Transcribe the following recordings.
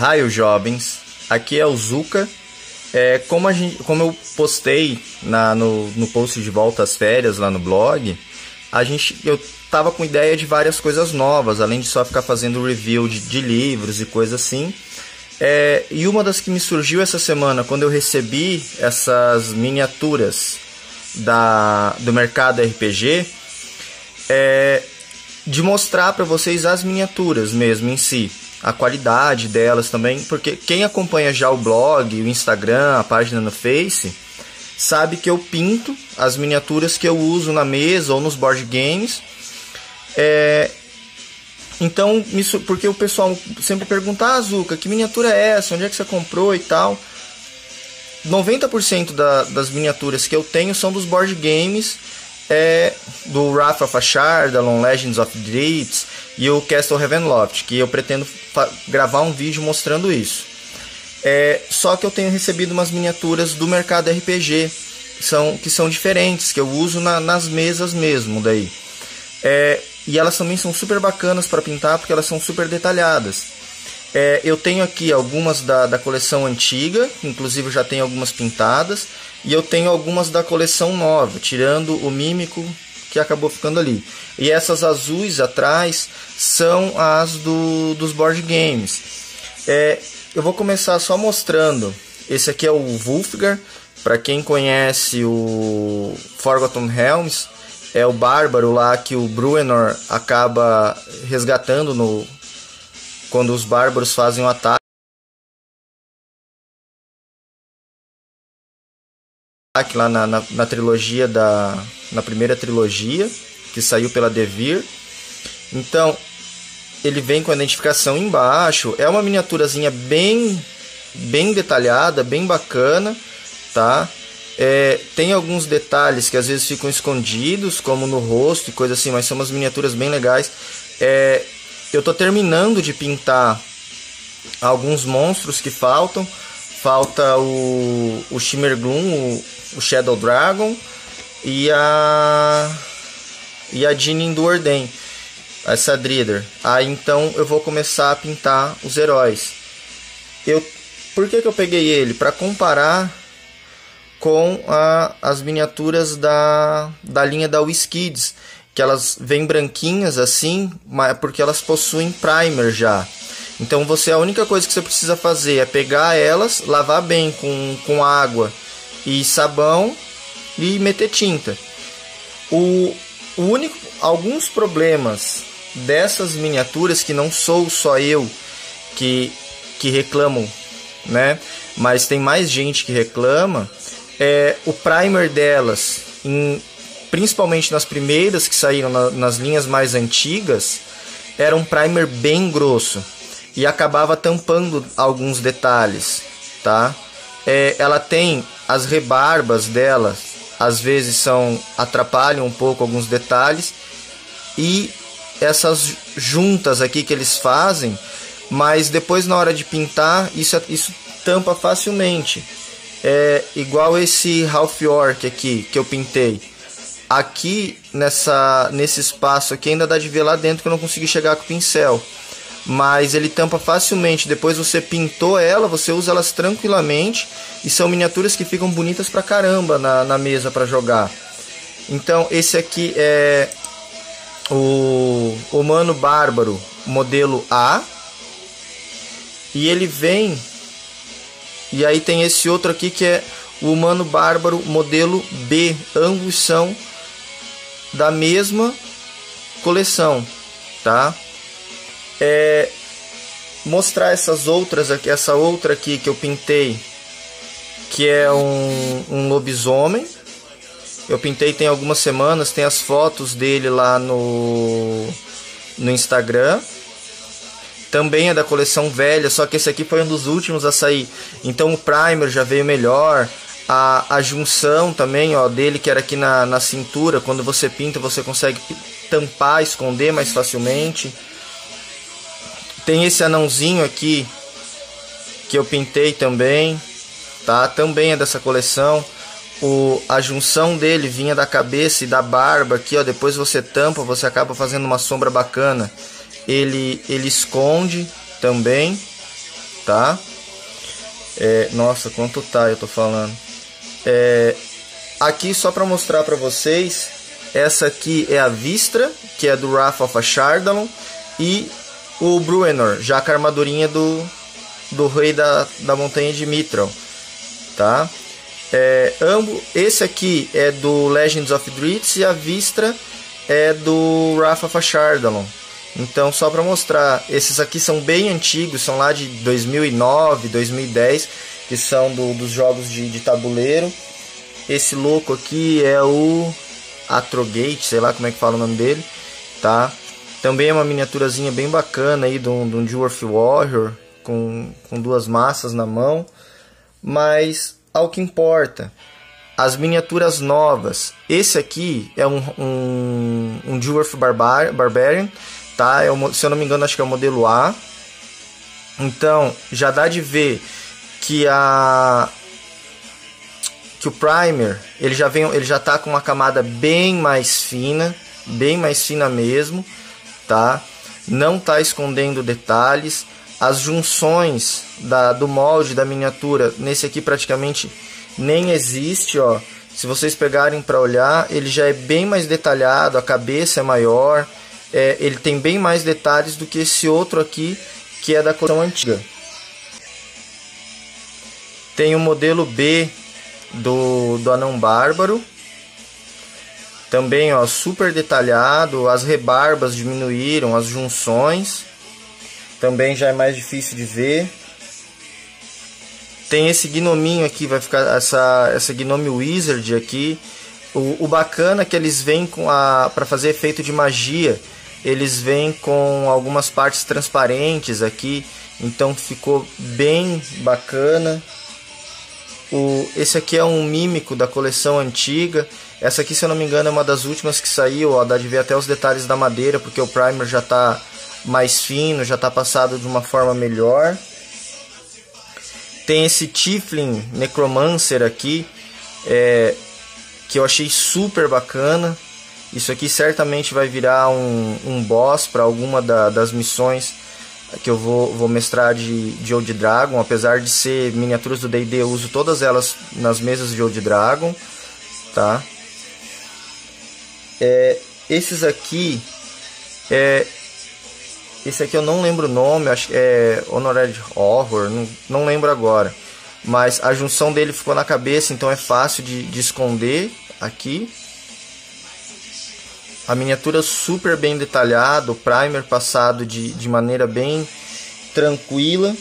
Raio jovens, aqui é o Zuka. É, como, a gente, como eu postei na, no, no post de volta às férias lá no blog, a gente, eu tava com ideia de várias coisas novas, além de só ficar fazendo review de, de livros e coisas assim. É, e uma das que me surgiu essa semana, quando eu recebi essas miniaturas da, do mercado RPG, é de mostrar para vocês as miniaturas mesmo em si a qualidade delas também, porque quem acompanha já o blog, o Instagram, a página no Face, sabe que eu pinto as miniaturas que eu uso na mesa ou nos board games. É, então, isso, porque o pessoal sempre pergunta, ah, Azuka, que miniatura é essa? Onde é que você comprou e tal? 90% da, das miniaturas que eu tenho são dos board games é do Wrath of Ashar, da Long Legends of Dreams e o Castle Ravenloft, que eu pretendo gravar um vídeo mostrando isso. É, só que eu tenho recebido umas miniaturas do mercado RPG que são, que são diferentes, que eu uso na, nas mesas mesmo daí. É, e elas também são super bacanas para pintar porque elas são super detalhadas. É, eu tenho aqui algumas da, da coleção antiga, inclusive já tenho algumas pintadas. E eu tenho algumas da coleção nova, tirando o mímico que acabou ficando ali. E essas azuis atrás são as do, dos board games. É, eu vou começar só mostrando. Esse aqui é o Wolfgar. Para quem conhece o Forgotten Realms, é o bárbaro lá que o Bruenor acaba resgatando no quando os bárbaros fazem o ataque. lá na, na, na, trilogia da na primeira trilogia que saiu pela Devir. Então ele vem com a identificação embaixo. É uma miniaturazinha bem bem detalhada bem bacana tá? É, tem alguns detalhes que às vezes ficam escondidos como no rosto e coisa assim mas são umas miniaturas bem legais. É, eu tô terminando de pintar alguns monstros que faltam falta o, o Shimmer Gloom, o, o Shadow Dragon e a e a Jeanine do Orden, essa Drider. Aí então eu vou começar a pintar os heróis. Eu por que, que eu peguei ele? Para comparar com a, as miniaturas da, da linha da WizKids, que elas vêm branquinhas assim, mas porque elas possuem primer já. Então você a única coisa que você precisa fazer é pegar elas, lavar bem com, com água e sabão e meter tinta. O, o único alguns problemas dessas miniaturas que não sou só eu que que reclamam, né? Mas tem mais gente que reclama é o primer delas, em, principalmente nas primeiras que saíram na, nas linhas mais antigas, era um primer bem grosso e acabava tampando alguns detalhes, tá? É, ela tem as rebarbas dela, às vezes são atrapalham um pouco alguns detalhes e essas juntas aqui que eles fazem, mas depois na hora de pintar isso isso tampa facilmente. É igual esse Half York aqui que eu pintei. Aqui nessa nesse espaço aqui ainda dá de ver lá dentro que eu não consegui chegar com o pincel mas ele tampa facilmente. Depois você pintou ela, você usa elas tranquilamente e são miniaturas que ficam bonitas pra caramba na, na mesa para jogar. Então esse aqui é o Humano Bárbaro modelo A e ele vem e aí tem esse outro aqui que é o Humano Bárbaro modelo B. Ambos são da mesma coleção, tá? é, mostrar essas outras aqui, essa outra aqui que eu pintei, que é um, um lobisomem. Eu pintei tem algumas semanas, tem as fotos dele lá no, no Instagram. Também é da coleção velha, só que esse aqui foi um dos últimos a sair. Então o primer já veio melhor. A, a junção também, ó, dele que era aqui na, na cintura, quando você pinta você consegue tampar, esconder mais facilmente. Tem esse anãozinho aqui que eu pintei também, tá? Também é dessa coleção. O, a junção dele vinha da cabeça e da barba aqui, ó. Depois você tampa, você acaba fazendo uma sombra bacana. Ele, ele esconde também, tá? É, nossa, quanto tá eu tô falando. É, aqui só para mostrar para vocês, essa aqui é a Vistra, que é do Wrath of Ashardalon, e o Bruenor, já com a armadurinha do, do rei da, da montanha de Mithril, tá? É, ambos, esse aqui é do Legends of Dritz e a Vistra é do Wrath of Ashardalon. Então, só para mostrar, esses aqui são bem antigos, são lá de 2009, 2010, que são do, dos jogos de, de tabuleiro. Esse louco aqui é o Atrogate, sei lá como é que fala o nome dele, tá? Também é uma miniaturazinha bem bacana aí de um, de um Dwarf Warrior com, com duas massas na mão. Mas ao que importa, as miniaturas novas. Esse aqui é um, um, um Dwarf Barbar, Barbarian, tá? É o, se eu não me engano, acho que é o modelo A. Então, já dá de ver que a que o primer, ele já vem, ele já tá com uma camada bem mais fina, bem mais fina mesmo tá? Não está escondendo detalhes. As junções da, do molde da miniatura, nesse aqui praticamente nem existe, ó. Se vocês pegarem para olhar, ele já é bem mais detalhado, a cabeça é maior, é, ele tem bem mais detalhes do que esse outro aqui, que é da coleção antiga. Tem o modelo B do, do Anão Bárbaro, também, ó, super detalhado, as rebarbas diminuíram, as junções. Também já é mais difícil de ver. Tem esse gnominho aqui, vai ficar essa essa gnome wizard aqui. O, o bacana é que eles vêm com a para fazer efeito de magia, eles vêm com algumas partes transparentes aqui, então ficou bem bacana. O, esse aqui é um mímico da coleção antiga. Essa aqui, se eu não me engano, é uma das últimas que saiu. Ó, dá de ver até os detalhes da madeira, porque o primer já está mais fino, já está passado de uma forma melhor. Tem esse Tiflin Necromancer aqui, é, que eu achei super bacana. Isso aqui certamente vai virar um, um boss para alguma da, das missões que eu vou, vou mestrar de, de Old Dragon. Apesar de ser miniaturas do D&D, eu uso todas elas nas mesas de Old Dragon, tá? É, esses aqui, é, esse aqui eu não lembro o nome, acho que é Honored Horror, não, não lembro agora. Mas a junção dele ficou na cabeça, então é fácil de, de esconder aqui. A miniatura super bem detalhada, o primer passado de, de maneira bem tranquila.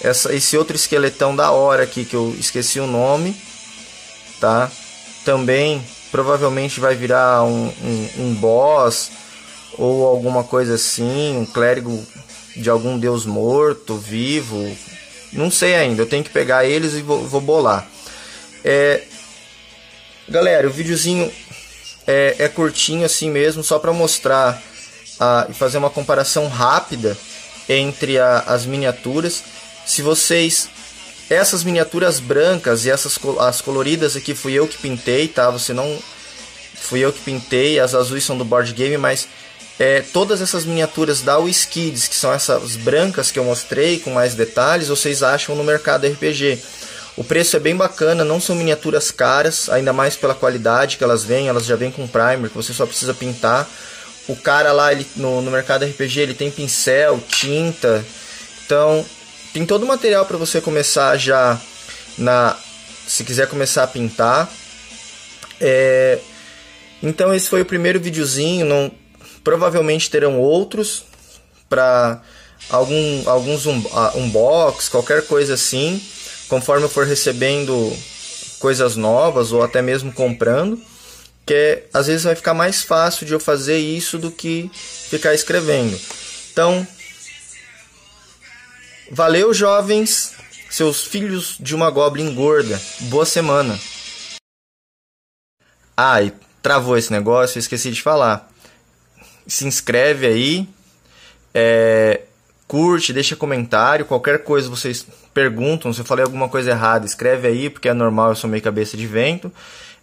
Essa, esse outro esqueletão da hora aqui que eu esqueci o nome, tá? também provavelmente vai virar um, um, um boss ou alguma coisa assim, um clérigo de algum deus morto, vivo. Não sei ainda, eu tenho que pegar eles e vou, vou bolar. É, galera, o videozinho é, é curtinho assim mesmo, só para mostrar e fazer uma comparação rápida entre a, as miniaturas. Se vocês essas miniaturas brancas e essas as coloridas aqui fui eu que pintei, tá? Você não fui eu que pintei. As azuis são do board game, mas é, todas essas miniaturas da Wiskids, que são essas brancas que eu mostrei com mais detalhes, vocês acham no mercado RPG. O preço é bem bacana, não são miniaturas caras, ainda mais pela qualidade que elas vêm, elas já vêm com primer, que você só precisa pintar. O cara lá ele, no, no mercado RPG ele tem pincel, tinta, então tem todo o material para você começar já na se quiser começar a pintar. É, então esse foi o primeiro videozinho, não, provavelmente terão outros para algum alguns um, unbox, qualquer coisa assim, conforme eu for recebendo coisas novas ou até mesmo comprando, que é, às vezes vai ficar mais fácil de eu fazer isso do que ficar escrevendo. Então, Valeu, jovens, seus filhos de uma goblin gorda. Boa semana. Ah, e travou esse negócio, esqueci de falar. Se inscreve aí, é, curte, deixa comentário, qualquer coisa vocês perguntam, se eu falei alguma coisa errada, escreve aí, porque é normal, eu sou meio cabeça de vento.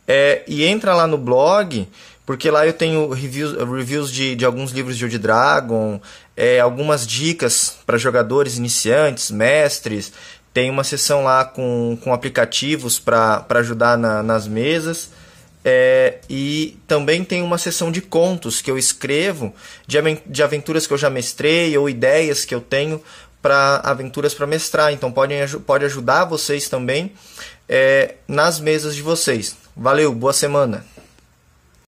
É, e entra lá no blog, porque lá eu tenho reviews, reviews de, de alguns livros de Old Dragon, é, algumas dicas para jogadores iniciantes, mestres. Tem uma sessão lá com, com aplicativos para ajudar na, nas mesas. É, e também tem uma sessão de contos que eu escrevo de, aventuras que eu já mestrei ou ideias que eu tenho para aventuras para mestrar. Então podem, pode ajudar vocês também é, nas mesas de vocês. Valeu, boa semana!